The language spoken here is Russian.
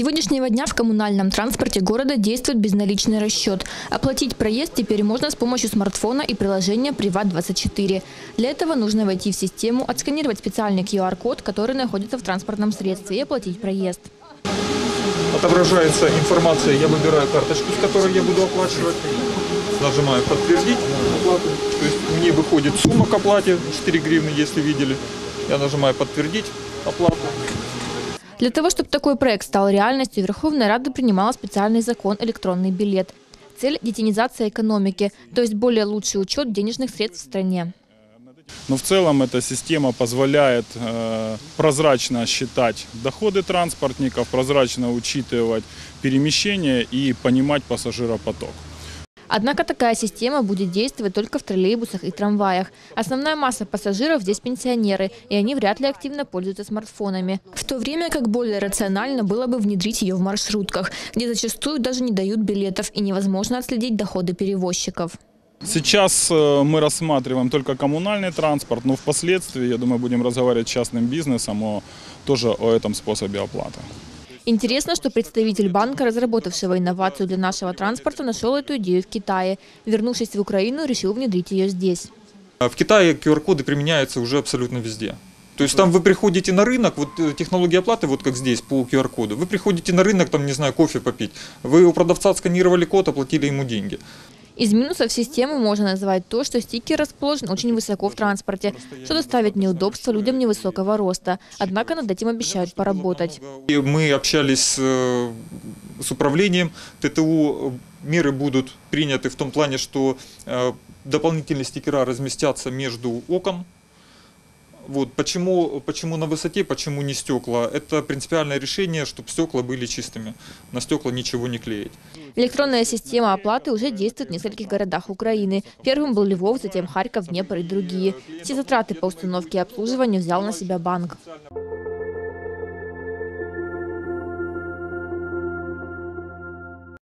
сегодняшнего дня в коммунальном транспорте города действует безналичный расчет. Оплатить проезд теперь можно с помощью смартфона и приложения «Приват-24». Для этого нужно войти в систему, отсканировать специальный QR-код, который находится в транспортном средстве, и оплатить проезд. Отображается информация, я выбираю карточку, с которой я буду оплачивать. Нажимаю «Подтвердить оплату». То есть мне выходит сумма к оплате, 4 гривны, если видели. Я нажимаю «Подтвердить оплату». Для того, чтобы такой проект стал реальностью, Верховная Рада принимала специальный закон «Электронный билет». Цель – детинизация экономики, то есть более лучший учет денежных средств в стране. Но в целом эта система позволяет э, прозрачно считать доходы транспортников, прозрачно учитывать перемещения и понимать пассажиропоток. Однако такая система будет действовать только в троллейбусах и трамваях. Основная масса пассажиров здесь пенсионеры, и они вряд ли активно пользуются смартфонами. В то время как более рационально было бы внедрить ее в маршрутках, где зачастую даже не дают билетов и невозможно отследить доходы перевозчиков. Сейчас э, мы рассматриваем только коммунальный транспорт, но впоследствии, я думаю, будем разговаривать с частным бизнесом о, тоже о этом способе оплаты. Интересно, что представитель банка, разработавшего инновацию для нашего транспорта, нашел эту идею в Китае. Вернувшись в Украину, решил внедрить ее здесь. В Китае QR-коды применяются уже абсолютно везде. То есть там вы приходите на рынок, вот э, технология оплаты, вот как здесь, по QR-коду. Вы приходите на рынок, там, не знаю, кофе попить. Вы у продавца сканировали код, оплатили ему деньги. Из минусов системы можно назвать то, что стикер расположен очень высоко в транспорте, что доставит неудобства людям невысокого роста. Однако над этим обещают поработать. И мы общались с, э, с управлением ТТУ. Меры будут приняты в том плане, что э, дополнительные стикера разместятся между окон вот, почему, почему на высоте, почему не стекла? Это принципиальное решение, чтобы стекла были чистыми. На стекла ничего не клеить. Электронная система оплаты уже действует в нескольких городах Украины. Первым был Львов, затем Харьков, Днепр и другие. Все затраты по установке и обслуживанию взял на себя банк.